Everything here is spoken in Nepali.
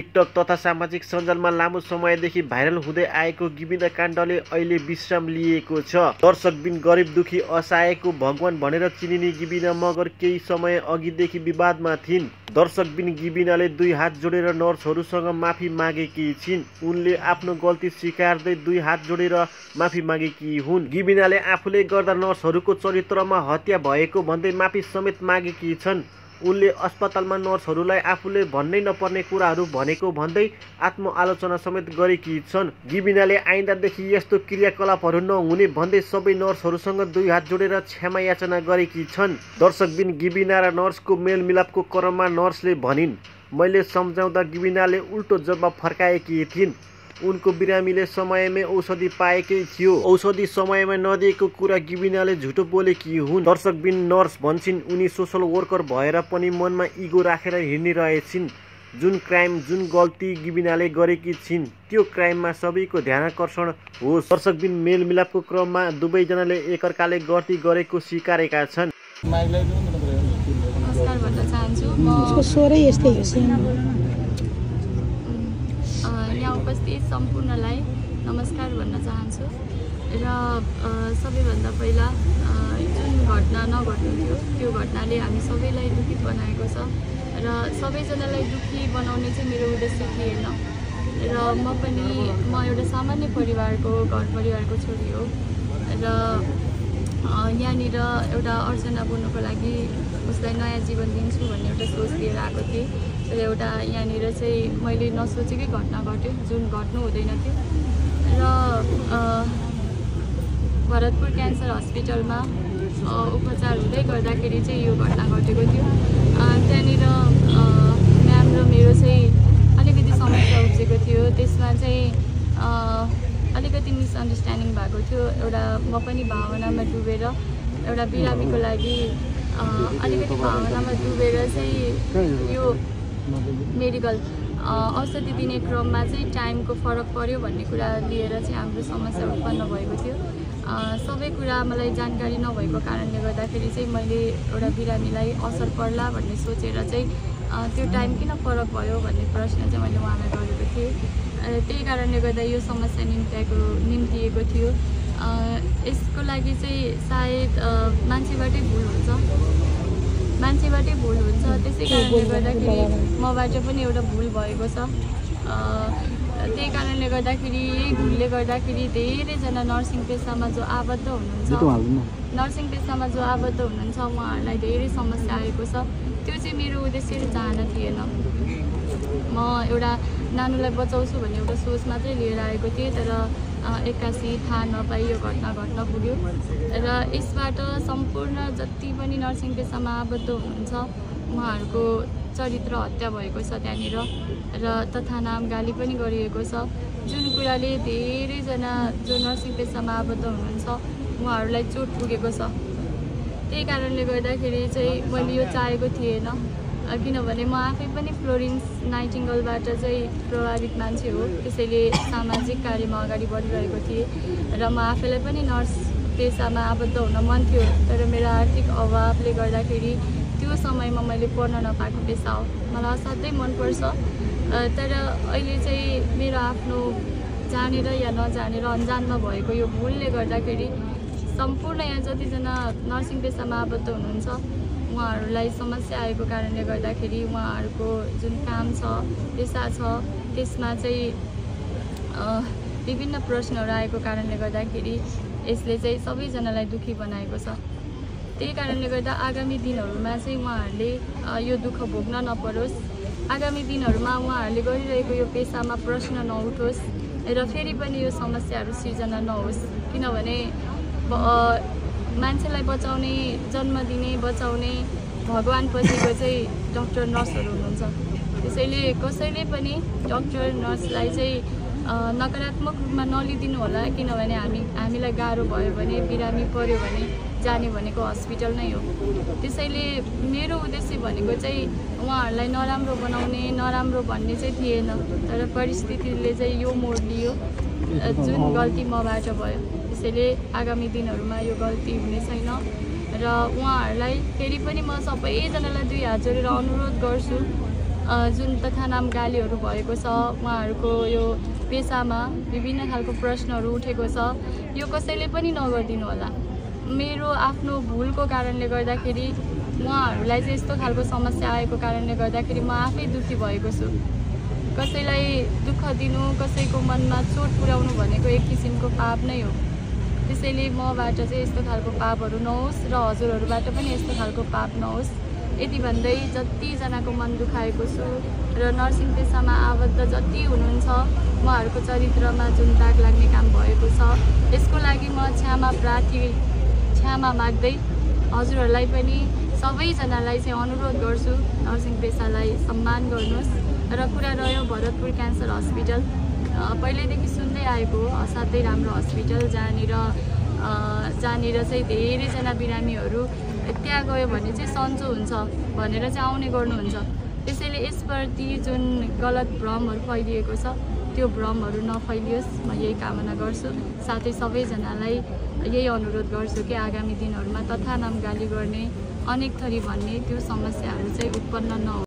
टिकटक तथा सामाजिक सञ्जालमा लामो समयदेखि भाइरल हुँदै आएको गिबिना काण्डले अहिले विश्राम लिएको छ। दर्शकबिन गरिब दुखी असहायको भगवान भनेर चिनिने गिबिना मगर केही समय अघिदेखि विवादमा थिइन्। दर्शकबिन गिबिनाले दुई हात जोडेर नर्सहरूसँग माफी मागेकी छिन्। उनले आफ्नो गल्ती स्वीकार्दै दुई हात जोडेर माफी मागेकी हुन्। गिबिनाले आफूले गर्दा नर्सहरूको चरित्रमा हत्या भएको भन्दै माफी समेत मागेकी छन्। उनले अस्पतालमा नर्सहरूलाई आफूले भन्नै नपर्ने कुराहरू भनेको भन्दै आत्मआलोचना समेत गरेकी छन्। गिबिनाले आइन्दादेखि यस्तो क्रियाकलापहरू नहुने भन्दै सबै नर्सहरूसँग दुई हात जोडेर क्षमा याचना गरेकी छन्। दर्शकबिन गिबिना र नर्सको मेलमिलापको क्रममा नर्सले भनिन् मैले सम्झाउँदा गिबिनाले उल्टो जवाब फर्काएकी थिइन्। उनको बिरामीले समयमै औषधि पाएकै थियो। औषधि समयमा नदिएको कुरा गिबिनाले झुटो बोलेकी हुन्। दर्शकबिन नर्स भन्छन् उनी सोसल वर्कर भएर पनि मनमा इगो राखेर हिँड्ने रहेछिन्। जुन क्राइम जुन गल्ती गिबिनाले गरेकी छिन् त्यो क्राइममा सबैको ध्यानकर्षण होस्। दर्शकबिन मेलमिलापको क्रममा दुवैजनाले एकअर्काले गल्ती गरेको स्वीकारेका छन्। नमस्कार भन्न चाहन्छु म उसको स्वरै यस्तै हो सेम अ, यहाँ उपस्थित सम्पूर्णलाई नमस्कार भन्न चाहन्छु। र सबैभन्दा पहिला जुन घटना नघट्नु थियो त्यो घटनाले हामी सबैलाई दुखित बनाएको छ र सबैजनालाई दुःखी बनाउने चाहिँ मेरो उद्देश्य थिएन र म पनि म एउटा सामान्य परिवारको घर परिवारको छोरी हो। र यहाँनिर एउटा अर्चना बोल्नुको लागि उसलाई नयाँ जीवन दिन्छु भन्ने एउटा सोच लिएर आएको थिएँ। तर एउटा यहाँनिर चाहिँ मैले नसोचेकै घटना घट्यो जुन घट्नु हुँदैन थियो। र भरतपुर क्यान्सर हस्पिटलमा उपचार हुँदै गर्दाखेरि चाहिँ यो घटना घटेको थियो। त्यहाँनिर म्याम र मेरो चाहिँ अलिकति समस्या उब्जेको थियो। त्यसमा चाहिँ अलिकति मिसअन्डरस्ट्यान्डिङ भएको थियो। एउटा म पनि भावनामा डुबेर एउटा बिरामीको लागि अलिकति भावनामा डुबेर चाहिँ यो मेडिकल औषधि दिने क्रममा चाहिँ टाइमको फरक पर्यो भन्ने कुरा लिएर चाहिँ हाम्रो समस्या उत्पन्न भएको थियो। सबै कुरा मलाई जानकारी नभएको कारणले गर्दाखेरि चाहिँ मैले एउटा बिरामीलाई असर पर्ला भन्ने सोचेर चाहिँ त्यो टाइम किन फरक भयो भन्ने प्रश्न चाहिँ मैले उहाँलाई गरेको थिएँ। त्यही कारणले गर्दा यो समस्या निम्त्याएको निम्तिएको थियो। यसको लागि चाहिँ सायद मान्छेबाटै भुल हुन्छ। मान्छेबाटै भुल हुन्छ। त्यसै कारणले गर्दाखेरि मबाट पनि एउटा भुल भएको छ। त्यही कारणले गर्दाखेरि यही भुलले गर्दाखेरि धेरैजना नर्सिङ पेसामा जो आबद्ध हुनुहुन्छ नर्सिङ पेसामा जो आबद्ध हुनुहुन्छ उहाँहरूलाई धेरै समस्या आएको छ। त्यो चाहिँ मेरो उद्देश्य र चाहना थिएन। म एउटा नानीलाई बचाउँछु भन्ने एउटा सोच मात्रै लिएर आएको थिएँ तर एक्कासी थाहा नपाई यो घटना घट्न पुग्यो। र यसबाट सम्पूर्ण जति पनि नर्सिङ पेसामा आबद्ध हुनुहुन्छ उहाँहरूको चरित्र हत्या भएको छ त्यहाँनिर र तथा नाम गाली पनि गरिएको छ। जुन कुराले धेरैजना जो नर्सिङ पेसामा आबद्ध हुनुहुन्छ उहाँहरूलाई चोट पुगेको छ। त्यही कारणले गर्दाखेरि चाहिँ मैले यो चाहेको थिएन। किनभने म आफै पनि फ्लोरेन्स नाइटिङ्गलबाट चाहिँ प्रभावित मान्छे हो। त्यसैले सामाजिक कार्यमा अगाडि बढिरहेको थिएँ र म आफैलाई पनि नर्स पेसामा आबद्ध हुन मन थियो। तर मेरो आर्थिक अभावले गर्दाखेरि त्यो समयमा मैले पढ्न नपाएको पेसा हो मलाई असाध्यै मनपर्छ। तर अहिले चाहिँ मेरो आफ्नो जानेर या नजानेर अन्जानमा भएको यो भुलले गर्दाखेरि सम्पूर्ण यहाँ जतिजना नर्सिङ पेसामा आबद्ध हुनुहुन्छ उहाँहरूलाई समस्या आएको कारणले गर्दाखेरि उहाँहरूको जुन काम छ पेसा छ त्यसमा चाहिँ विभिन्न प्रश्नहरू आएको कारणले गर्दाखेरि यसले चाहिँ सबैजनालाई दुःखी बनाएको छ। त्यही कारणले गर्दा आगामी दिनहरूमा चाहिँ उहाँहरूले यो दुःख भोग्न नपरोस्। आगामी दिनहरूमा उहाँहरूले गरिरहेको यो पेसामा प्रश्न नउठोस् र फेरि पनि यो समस्याहरू सिर्जना नहोस्। किनभने मान्छेलाई बचाउने जन्म दिने बचाउने भगवान् पछिको चाहिँ डक्टर नर्सहरू हुनुहुन्छ। त्यसैले कसैले पनि डक्टर नर्सलाई चाहिँ नकारात्मक रूपमा नलिदिनु होला किनभने हामी हामीलाई गाह्रो भयो भने बिरामी पऱ्यो भने जाने भनेको हस्पिटल नै हो। त्यसैले मेरो उद्देश्य भनेको चाहिँ उहाँहरूलाई नराम्रो बनाउने नराम्रो भन्ने चाहिँ थिएन। तर परिस्थितिले चाहिँ यो मोड लियो जुन गल्ती मबाट भयो। त्यसैले आगामी दिनहरूमा यो गल्ती हुने छैन। र उहाँहरूलाई फेरि पनि म सबैजनालाई दुई हात जोडेर अनुरोध गर्छु जुन तथा नाम गालीहरू भएको छ उहाँहरूको यो पेसामा विभिन्न खालको प्रश्नहरू उठेको छ यो कसैले पनि नगरिदिनु होला। मेरो आफ्नो भुलको कारणले गर्दाखेरि उहाँहरूलाई चाहिँ यस्तो खालको समस्या आएको कारणले गर्दाखेरि म आफै दुःखी भएको छु। कसैलाई दुःख दिनु कसैको मनमा चोट पुर्याउनु भनेको एक किसिमको पाप नै हो। त्यसैले मबाट चाहिँ यस्तो खालको पापहरू नहोस् र हजुरहरूबाट पनि यस्तो खालको पाप नहोस्। यति भन्दै जतिजनाको मन दुखाएको छु र नर्सिङ पेसामा आबद्ध जति हुनुहुन्छ उहाँहरूको चरित्रमा जुन दाग लाग्ने काम भएको छ यसको लागि म क्षमा प्रार्थी क्षमा माग्दै हजुरहरूलाई पनि सबैजनालाई चाहिँ अनुरोध गर्छु नर्सिङ पेसालाई सम्मान गर्नुहोस्। र कुरा रह्यो भरतपुर क्यान्सर हस्पिटल। पहिल्यैदेखि सुन्दै आएको हो असाध्यै राम्रो हस्पिटल जहाँनिर जहाँनिर चाहिँ धेरैजना बिरामीहरू त्यहाँ गयो भने चाहिँ सन्चो हुन्छ भनेर चाहिँ आउने गर्नुहुन्छ। त्यसैले यसप्रति जुन गलत भ्रमहरू फैलिएको छ त्यो भ्रमहरू नफैलियोस् म यही कामना गर्छु। साथै सबैजनालाई यही अनुरोध गर्छु कि आगामी दिनहरूमा तथा नाम गाली गर्ने अनेक थरी भन्ने त्यो समस्याहरू चाहिँ उत्पन्न नहोस्।